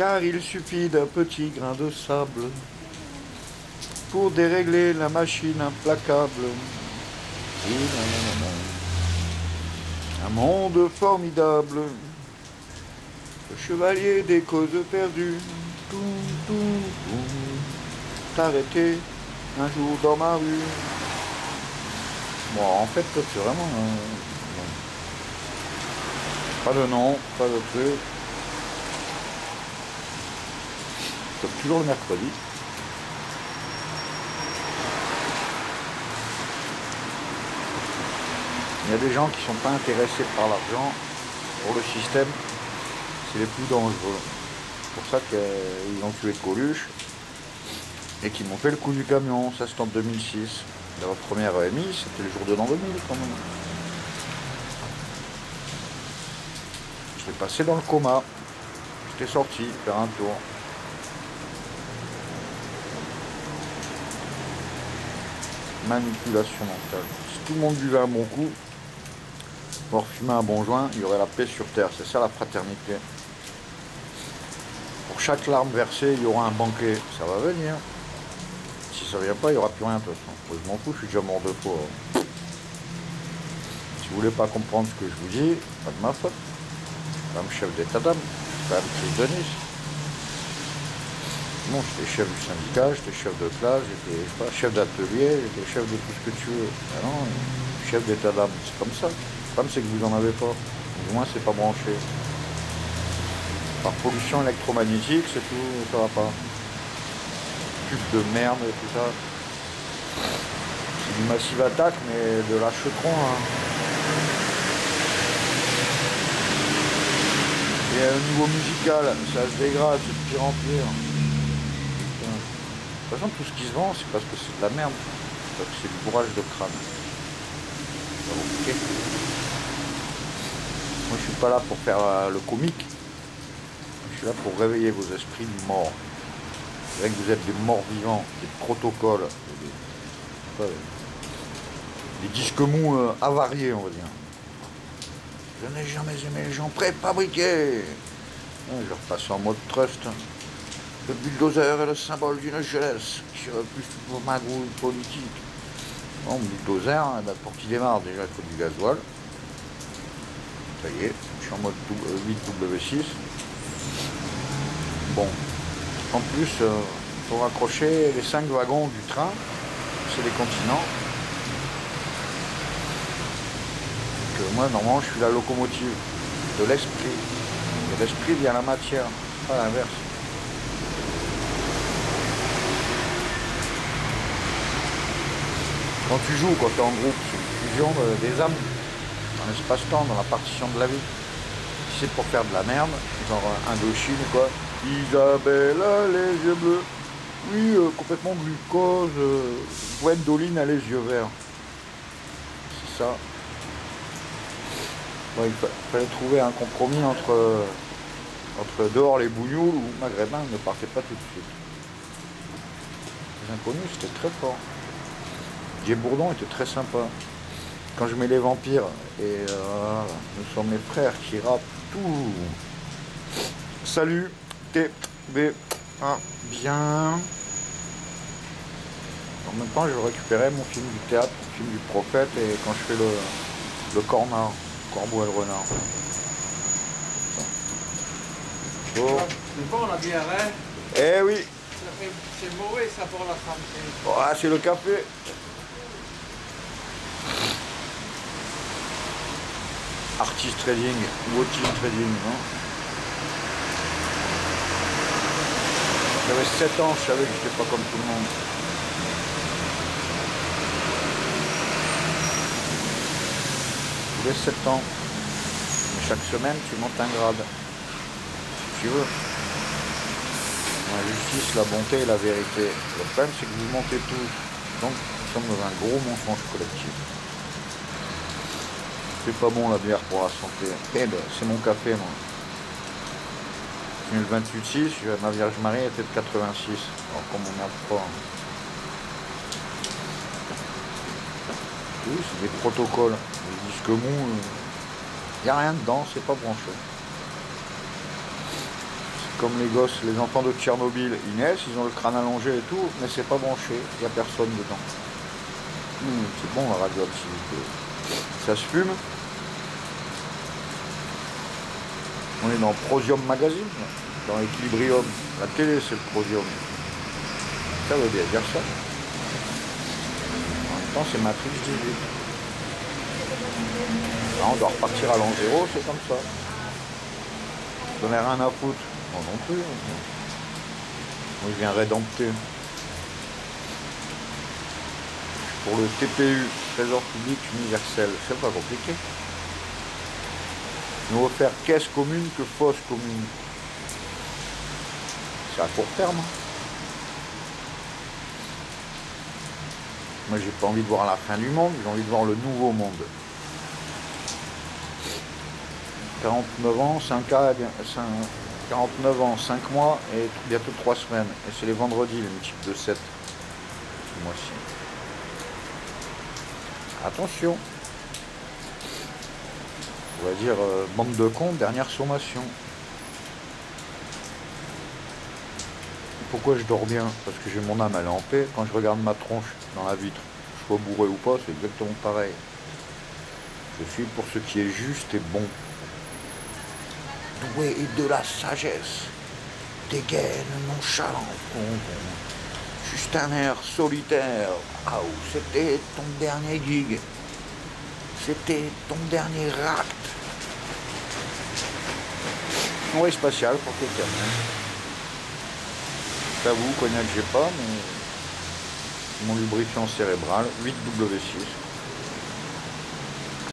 car il suffit d'un petit grain de sable pour dérégler la machine implacable. Un monde formidable, le chevalier des causes perdues. T'arrêter un jour dans ma rue. Bon, en fait, c'est vraiment. Pas de nom, pas de truc. Comme toujours le mercredi. Il y a des gens qui ne sont pas intéressés par l'argent, pour le système, c'est les plus dangereux. C'est pour ça qu'ils ont tué Coluche et qu'ils m'ont fait le coup du camion. Ça, c'était en 2006. La première EMI, c'était le jour de l'an 2000 quand même. J'étais passé dans le coma. J'étais sorti faire un tour. Manipulation mentale. Si tout le monde buvait un bon coup, pour fumer un bon joint, il y aurait la paix sur terre. C'est ça la fraternité. Pour chaque larme versée, il y aura un banquet. Ça va venir. Si ça vient pas, il n'y aura plus rien de toute façon. je m'en fous, je suis déjà mort deux fois. Si vous voulez pas comprendre ce que je vous dis, pas de ma faute. Suis chef d'état d'âme. Je suis chef de Nice. Non, j'étais chef du syndicat, j'étais chef de classe, j'étais chef d'atelier, j'étais chef de tout ce que tu veux. Ah non, chef d'état d'âme, c'est comme ça. Le problème, c'est que vous n'en avez pas. Du moins, c'est pas branché. Par pollution électromagnétique, c'est tout, ça va pas. Pub de merde et tout ça. C'est du massive attaque, mais de la chetron. Hein. Et au niveau musical, ça se dégrade, c'est de pire en pire. Toute façon, tout ce qui se vend, c'est parce que c'est de la merde. C'est du bourrage de crâne. Moi, je suis pas là pour faire euh, le comique. Je suis là pour réveiller vos esprits morts. Vrai que vous êtes des morts vivants, des protocoles, des, disques mous euh, avariés, on va dire. Je n'ai jamais aimé les gens préfabriqués. Je repasse en mode trust. Le bulldozer est le symbole d'une jeunesse qui refuse toutes vos magouilles politiques. Bon, bulldozer, eh ben, pour qu'il démarre, déjà, il faut du gasoil. Ça y est, je suis en mode 8W6. Euh, bon, en plus, euh, pour accrocher les 5 wagons du train, c'est les continents. Que moi, normalement, je suis la locomotive de l'esprit. Et l'esprit vient la matière, pas l'inverse. Quand tu joues, quand tu es en groupe, c'est une fusion des âmes dans l'espace-temps, dans la partition de la vie. C'est pour faire de la merde, genre Indochine ou quoi, Isabelle les yeux bleus. Oui, euh, complètement glucose. Euh, Gwendoline a les yeux verts. C'est ça. il fallait trouver un compromis entre, entre dehors les bougnoules ou maghrébins ne partez pas tout de suite. Les inconnus, c'était très fort. Dieu Bourdon était très sympa quand je mets les vampires, et euh, nous sommes mes frères qui rappent tout. Salut, TV1, bien. En même temps, je récupérais mon film du théâtre, mon film du prophète, et quand je fais le, le cornard, corbeau et le renard. Bon. C'est bon la bière, hein Eh oui. C'est mauvais ça pour la santé. Oh, c'est le café. Artist Trading ou Team Trading, J'avais 7 ans, je savais que je n'étais pas comme tout le monde. J'avais 7 ans. Mais chaque semaine, tu montes un grade. Si tu veux. La justice, la bonté et la vérité. Le problème, c'est que vous montez tous. Donc, nous sommes dans un gros mensonge collectif. C'est pas bon la bière pour la santé. Eh ben, c'est mon café, moi. le 28-6, ma Vierge Marie était de 86. Alors comme on n'a pas. Oui, c'est des protocoles. Les disques mous, il n'y a rien dedans, c'est pas branché. comme les gosses, les enfants de Tchernobyl, ils naissent, ils ont le crâne allongé et tout, mais c'est pas branché, il n'y a personne dedans. Hum, c'est bon la radioactivité. Ça se fume. On est dans Prosium Magazine, dans Equilibrium. La télé, c'est le Prosium. Ça veut dire ça. En même temps, c'est Matrix 18. Là, on doit repartir à l'an zéro, c'est comme ça. J'en ai rien à foutre. Moi non plus. Moi, je viens rédempter. Pour le TPU, Trésor public universel, c'est pas compliqué. Nous faire caisse commune que fosse commune. C'est à court terme. Moi, j'ai pas envie de voir la fin du monde, j'ai envie de voir le nouveau monde. 49 ans, 5 cas, 49 ans, 5 mois et bientôt 3 semaines. Et c'est les vendredis, les multiples de 7 ce mois-ci. Attention. On va dire euh, bande de cons, dernière sommation. Pourquoi je dors bien? Parce que j'ai mon âme, elle est en. Quand je regarde ma tronche dans la vitre, je sois bourré ou pas, c'est exactement pareil. Je suis pour ce qui est juste et bon doué de la sagesse, des gaines nonchalantes, juste un air solitaire. Ah, c'était ton dernier gig, c'était ton dernier acte. Oui, spatial pour quelqu'un. J'avoue, cognac j'ai pas, mais mon lubrifiant cérébral, 8W6.